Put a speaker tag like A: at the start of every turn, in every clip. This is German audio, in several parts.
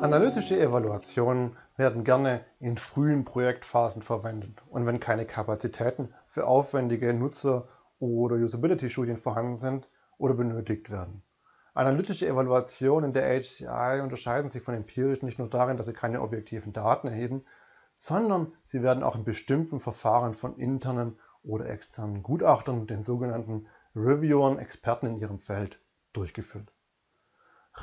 A: Analytische Evaluationen werden gerne in frühen Projektphasen verwendet und wenn keine Kapazitäten für aufwendige Nutzer- oder Usability-Studien vorhanden sind oder benötigt werden. Analytische Evaluationen der HCI unterscheiden sich von empirischen nicht nur darin, dass sie keine objektiven Daten erheben, sondern sie werden auch in bestimmten Verfahren von internen oder externen Gutachtern, den sogenannten Reviewern, Experten in ihrem Feld, durchgeführt.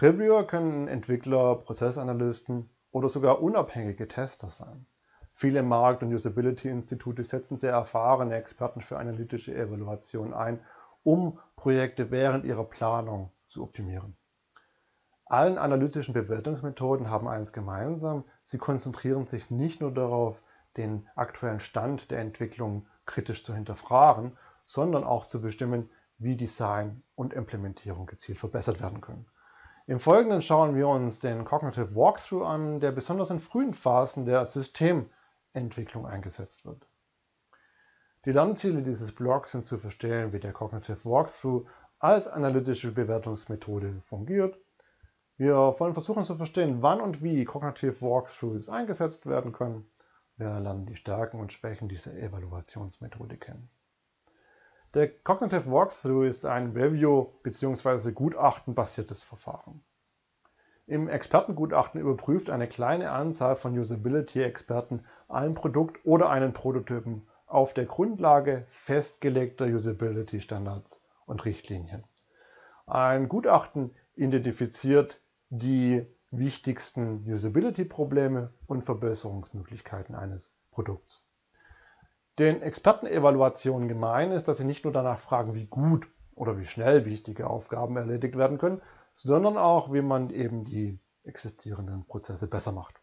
A: Reviewer können Entwickler, Prozessanalysten oder sogar unabhängige Tester sein. Viele Markt- und Usability-Institute setzen sehr erfahrene Experten für analytische Evaluation ein, um Projekte während ihrer Planung zu optimieren. Allen analytischen Bewertungsmethoden haben eins gemeinsam, sie konzentrieren sich nicht nur darauf, den aktuellen Stand der Entwicklung kritisch zu hinterfragen, sondern auch zu bestimmen, wie Design und Implementierung gezielt verbessert werden können. Im Folgenden schauen wir uns den Cognitive Walkthrough an, der besonders in frühen Phasen der Systementwicklung eingesetzt wird. Die Lernziele dieses Blogs sind zu verstehen, wie der Cognitive Walkthrough als analytische Bewertungsmethode fungiert wir wollen versuchen zu verstehen, wann und wie Cognitive Walkthroughs eingesetzt werden können. Wir lernen die Stärken und Schwächen dieser Evaluationsmethode kennen. Der Cognitive Walkthrough ist ein Review- bzw. Gutachtenbasiertes Verfahren. Im Expertengutachten überprüft eine kleine Anzahl von Usability-Experten ein Produkt oder einen Prototypen auf der Grundlage festgelegter Usability-Standards und Richtlinien. Ein Gutachten identifiziert die wichtigsten Usability-Probleme und Verbesserungsmöglichkeiten eines Produkts. Den Expertenevaluationen gemein ist, dass sie nicht nur danach fragen, wie gut oder wie schnell wichtige Aufgaben erledigt werden können, sondern auch, wie man eben die existierenden Prozesse besser macht.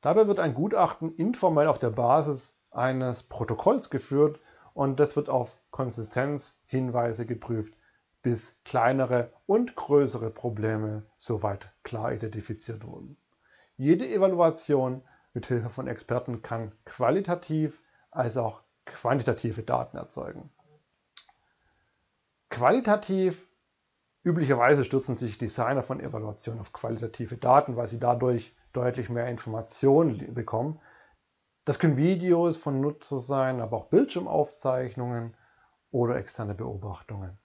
A: Dabei wird ein Gutachten informell auf der Basis eines Protokolls geführt und das wird auf Konsistenzhinweise geprüft, bis kleinere und größere Probleme soweit klar identifiziert wurden. Jede Evaluation mit Hilfe von Experten kann qualitativ als auch quantitative Daten erzeugen. Qualitativ üblicherweise stürzen sich Designer von Evaluationen auf qualitative Daten, weil sie dadurch deutlich mehr Informationen bekommen. Das können Videos von Nutzer sein, aber auch Bildschirmaufzeichnungen oder externe Beobachtungen.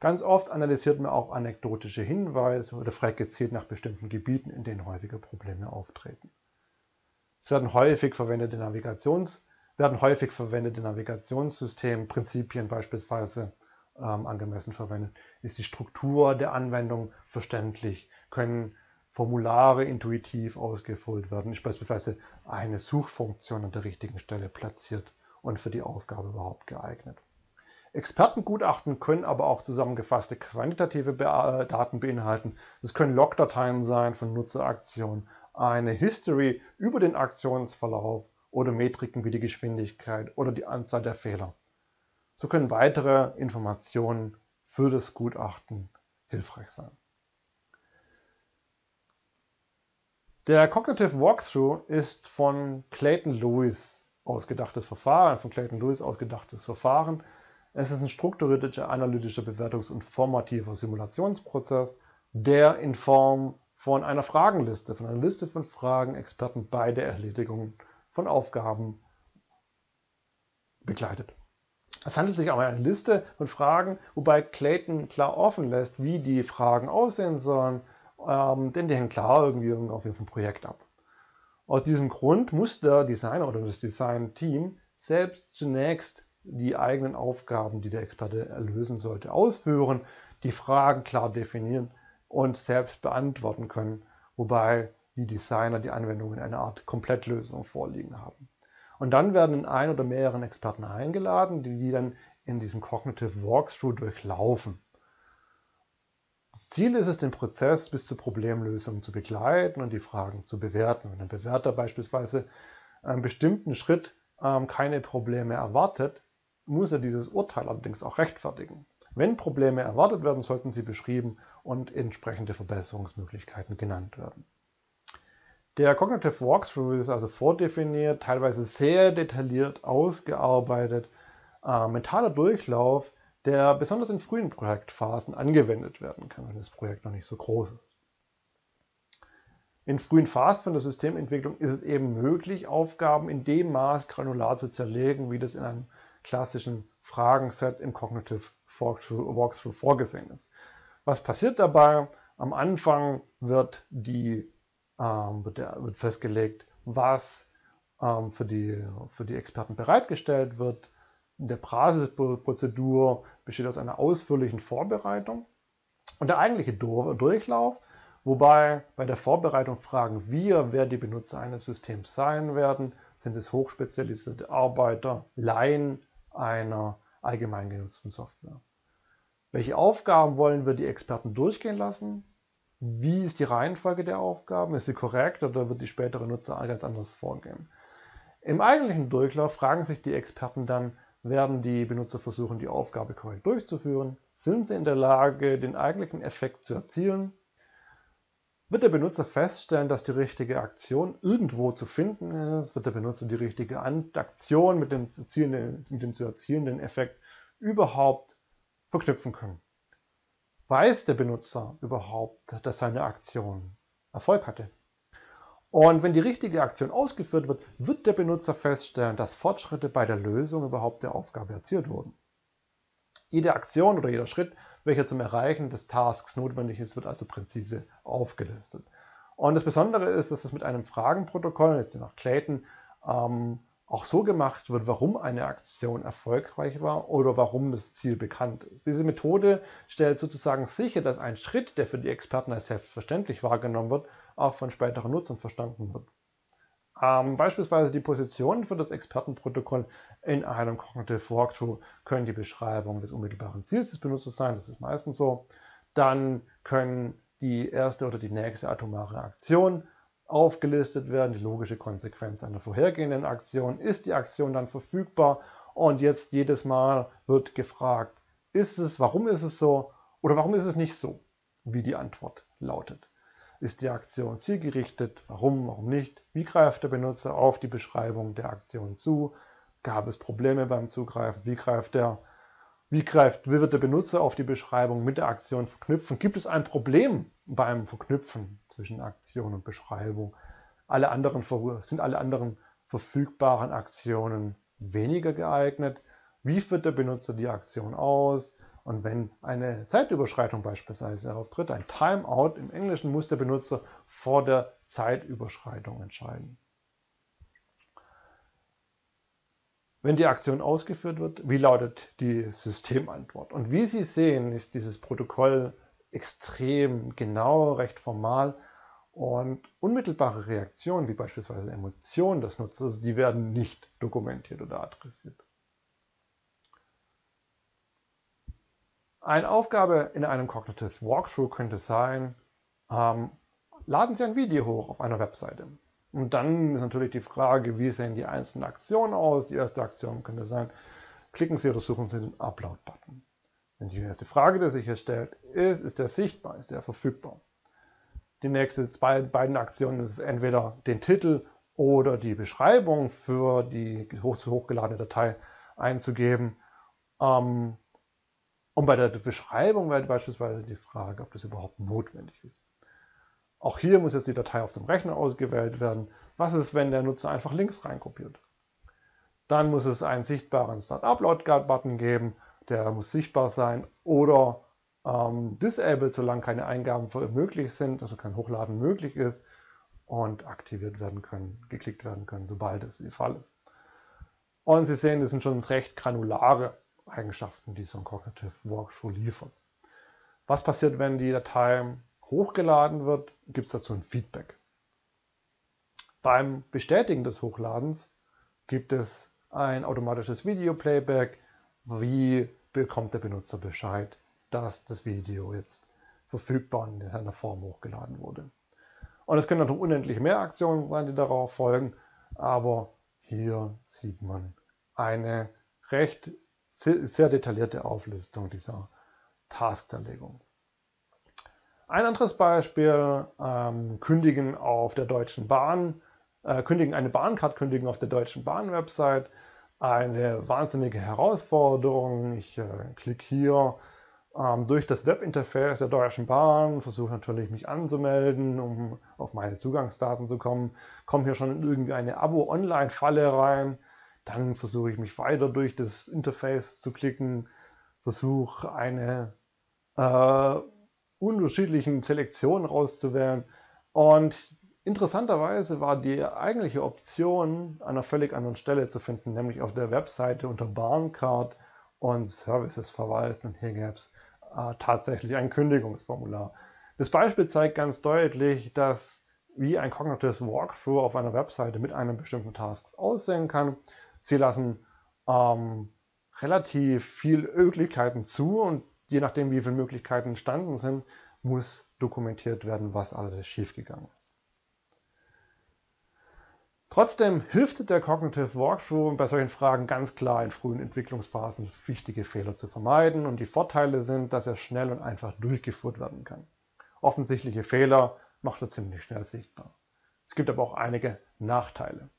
A: Ganz oft analysiert man auch anekdotische Hinweise oder fragt gezielt nach bestimmten Gebieten, in denen häufige Probleme auftreten. Es werden häufig verwendete Navigations, werden häufig verwendete Navigationssystemprinzipien beispielsweise ähm, angemessen verwendet. Ist die Struktur der Anwendung verständlich? Können Formulare intuitiv ausgefüllt werden? Ist beispielsweise eine Suchfunktion an der richtigen Stelle platziert und für die Aufgabe überhaupt geeignet? Expertengutachten können aber auch zusammengefasste quantitative äh, Daten beinhalten. Es können Logdateien sein von Nutzeraktionen, eine History über den Aktionsverlauf oder Metriken wie die Geschwindigkeit oder die Anzahl der Fehler. So können weitere Informationen für das Gutachten hilfreich sein. Der Cognitive Walkthrough ist von Clayton Lewis ausgedachtes Verfahren, von Clayton Lewis ausgedachtes Verfahren, es ist ein strukturierter, analytischer, Bewertungs- und formativer Simulationsprozess, der in Form von einer Fragenliste, von einer Liste von Fragen Experten bei der Erledigung von Aufgaben begleitet. Es handelt sich um eine Liste von Fragen, wobei Clayton klar offen lässt, wie die Fragen aussehen sollen, ähm, denn die hängen klar irgendwie auf dem Projekt ab. Aus diesem Grund muss der Designer oder das Design-Team selbst zunächst die eigenen Aufgaben, die der Experte erlösen sollte, ausführen, die Fragen klar definieren und selbst beantworten können, wobei die Designer die Anwendung in einer Art Komplettlösung vorliegen haben. Und dann werden ein oder mehreren Experten eingeladen, die, die dann in diesem Cognitive Walkthrough durchlaufen. Das Ziel ist es, den Prozess bis zur Problemlösung zu begleiten und die Fragen zu bewerten. Wenn ein Bewerter beispielsweise einen bestimmten Schritt ähm, keine Probleme erwartet, muss er dieses Urteil allerdings auch rechtfertigen. Wenn Probleme erwartet werden, sollten sie beschrieben und entsprechende Verbesserungsmöglichkeiten genannt werden. Der Cognitive Walkthrough ist also vordefiniert, teilweise sehr detailliert ausgearbeitet. Äh, mentaler Durchlauf der besonders in frühen Projektphasen angewendet werden kann, wenn das Projekt noch nicht so groß ist. In frühen Phasen von der Systementwicklung ist es eben möglich, Aufgaben in dem Maß granular zu zerlegen, wie das in einem klassischen Fragenset im Cognitive Walkthrough vorgesehen ist. Was passiert dabei? Am Anfang wird, die, ähm, wird, der, wird festgelegt, was ähm, für, die, für die Experten bereitgestellt wird. Der Basisprozedur besteht aus einer ausführlichen Vorbereitung und der eigentliche Durchlauf Wobei bei der Vorbereitung fragen wir, wer die Benutzer eines Systems sein werden. Sind es hochspezialisierte Arbeiter, Laien einer allgemein genutzten Software? Welche Aufgaben wollen wir die Experten durchgehen lassen? Wie ist die Reihenfolge der Aufgaben? Ist sie korrekt oder wird die spätere Nutzer ganz anders vorgehen? Im eigentlichen Durchlauf fragen sich die Experten dann, werden die Benutzer versuchen, die Aufgabe korrekt durchzuführen? Sind sie in der Lage, den eigentlichen Effekt zu erzielen? Wird der Benutzer feststellen, dass die richtige Aktion irgendwo zu finden ist, wird der Benutzer die richtige Aktion mit dem, mit dem zu erzielenden Effekt überhaupt verknüpfen können. Weiß der Benutzer überhaupt, dass seine Aktion Erfolg hatte? Und wenn die richtige Aktion ausgeführt wird, wird der Benutzer feststellen, dass Fortschritte bei der Lösung überhaupt der Aufgabe erzielt wurden. Jede Aktion oder jeder Schritt, welcher zum Erreichen des Tasks notwendig ist, wird also präzise aufgelistet. Und das Besondere ist, dass das mit einem Fragenprotokoll, jetzt nach Clayton, ähm, auch so gemacht wird, warum eine Aktion erfolgreich war oder warum das Ziel bekannt ist. Diese Methode stellt sozusagen sicher, dass ein Schritt, der für die Experten als selbstverständlich wahrgenommen wird, auch von späteren Nutzern verstanden wird. Ähm, beispielsweise die Positionen für das Expertenprotokoll in einem Cognitive Walkthrough können die Beschreibung des unmittelbaren Ziels des Benutzers sein, das ist meistens so. Dann können die erste oder die nächste atomare Aktion aufgelistet werden, die logische Konsequenz einer vorhergehenden Aktion. Ist die Aktion dann verfügbar? Und jetzt jedes Mal wird gefragt, ist es, warum ist es so oder warum ist es nicht so, wie die Antwort lautet. Ist die Aktion zielgerichtet? Warum, warum nicht? Wie greift der Benutzer auf die Beschreibung der Aktion zu? Gab es Probleme beim Zugreifen? Wie greift der wie, greift, wie wird der Benutzer auf die Beschreibung mit der Aktion verknüpfen? Gibt es ein Problem beim Verknüpfen zwischen Aktion und Beschreibung? Alle anderen, sind alle anderen verfügbaren Aktionen weniger geeignet? Wie führt der Benutzer die Aktion aus? Und wenn eine Zeitüberschreitung beispielsweise auftritt, ein Timeout, im Englischen muss der Benutzer vor der Zeitüberschreitung entscheiden. Wenn die Aktion ausgeführt wird, wie lautet die Systemantwort? Und wie Sie sehen, ist dieses Protokoll extrem genau, recht formal und unmittelbare Reaktionen, wie beispielsweise Emotionen des Nutzers, die werden nicht dokumentiert oder adressiert. Eine Aufgabe in einem Cognitive Walkthrough könnte sein, ähm, laden Sie ein Video hoch auf einer Webseite. Und dann ist natürlich die Frage, wie sehen die einzelnen Aktionen aus? Die erste Aktion könnte sein, klicken Sie oder suchen Sie den Upload-Button. Wenn die erste Frage, die sich hier stellt, ist, ist der sichtbar, ist der verfügbar? Die nächsten zwei, beiden Aktionen ist entweder den Titel oder die Beschreibung für die hoch, hochgeladene Datei einzugeben. Ähm, und bei der Beschreibung wäre beispielsweise die Frage, ob das überhaupt notwendig ist. Auch hier muss jetzt die Datei auf dem Rechner ausgewählt werden. Was ist, wenn der Nutzer einfach Links reinkopiert? Dann muss es einen sichtbaren Start-Upload-Button geben, der muss sichtbar sein oder ähm, disabled, solange keine Eingaben möglich sind, also kein Hochladen möglich ist und aktiviert werden können, geklickt werden können, sobald es der Fall ist. Und Sie sehen, das sind schon recht granulare Eigenschaften, die so ein Cognitive Workflow liefert. Was passiert, wenn die Datei hochgeladen wird? Gibt es dazu ein Feedback. Beim Bestätigen des Hochladens gibt es ein automatisches Video-Playback. Wie bekommt der Benutzer Bescheid, dass das Video jetzt verfügbar in einer Form hochgeladen wurde? Und es können natürlich unendlich mehr Aktionen sein, die darauf folgen, aber hier sieht man eine recht sehr detaillierte Auflistung dieser Taskzerlegung. Ein anderes Beispiel, ähm, kündigen auf der Deutschen Bahn, äh, kündigen eine Bahncard kündigen auf der Deutschen Bahn Website. Eine wahnsinnige Herausforderung. Ich äh, klicke hier ähm, durch das Webinterface der Deutschen Bahn, versuche natürlich mich anzumelden, um auf meine Zugangsdaten zu kommen, komme hier schon in irgendwie eine Abo-Online-Falle rein, dann versuche ich mich weiter durch das Interface zu klicken, versuche eine äh, unterschiedlichen Selektionen rauszuwählen. Und Interessanterweise war die eigentliche Option an einer völlig anderen Stelle zu finden, nämlich auf der Webseite unter Bahncard und Services verwalten. Und hier gäbe es äh, tatsächlich ein Kündigungsformular. Das Beispiel zeigt ganz deutlich, dass wie ein kognitives Walkthrough auf einer Webseite mit einem bestimmten Task aussehen kann. Sie lassen ähm, relativ viele Möglichkeiten zu und je nachdem, wie viele Möglichkeiten entstanden sind, muss dokumentiert werden, was alles schiefgegangen ist. Trotzdem hilft der Cognitive Walkthrough bei solchen Fragen ganz klar in frühen Entwicklungsphasen wichtige Fehler zu vermeiden und die Vorteile sind, dass er schnell und einfach durchgeführt werden kann. Offensichtliche Fehler macht er ziemlich schnell sichtbar. Es gibt aber auch einige Nachteile.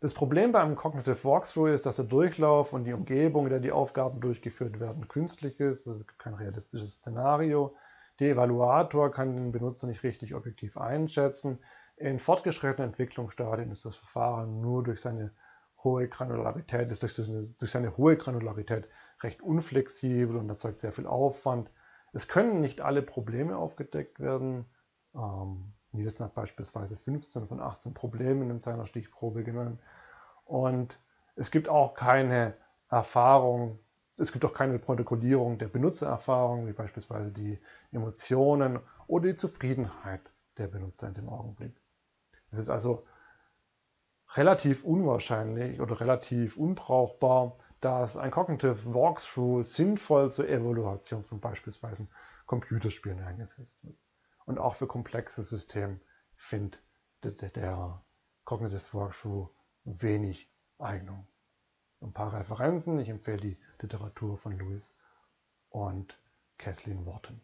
A: Das Problem beim Cognitive Walkthrough ist, dass der Durchlauf und die Umgebung, in der die Aufgaben durchgeführt werden, künstlich ist. Das ist kein realistisches Szenario. Der Evaluator kann den Benutzer nicht richtig objektiv einschätzen. In fortgeschrittenen Entwicklungsstadien ist das Verfahren nur durch seine hohe Granularität, ist durch seine, durch seine hohe Granularität recht unflexibel und erzeugt sehr viel Aufwand. Es können nicht alle Probleme aufgedeckt werden. Ähm, Nielsen hat beispielsweise 15 von 18 Problemen in seiner Stichprobe genannt. Und es gibt auch keine Erfahrung es gibt auch keine Protokollierung der Benutzererfahrung, wie beispielsweise die Emotionen oder die Zufriedenheit der Benutzer in dem Augenblick. Es ist also relativ unwahrscheinlich oder relativ unbrauchbar, dass ein Cognitive Walkthrough sinnvoll zur Evaluation von beispielsweise Computerspielen eingesetzt wird. Und auch für komplexe Systeme findet der Cognitive Walkthrough wenig Eignung ein paar Referenzen. Ich empfehle die Literatur von Lewis und Kathleen Wharton.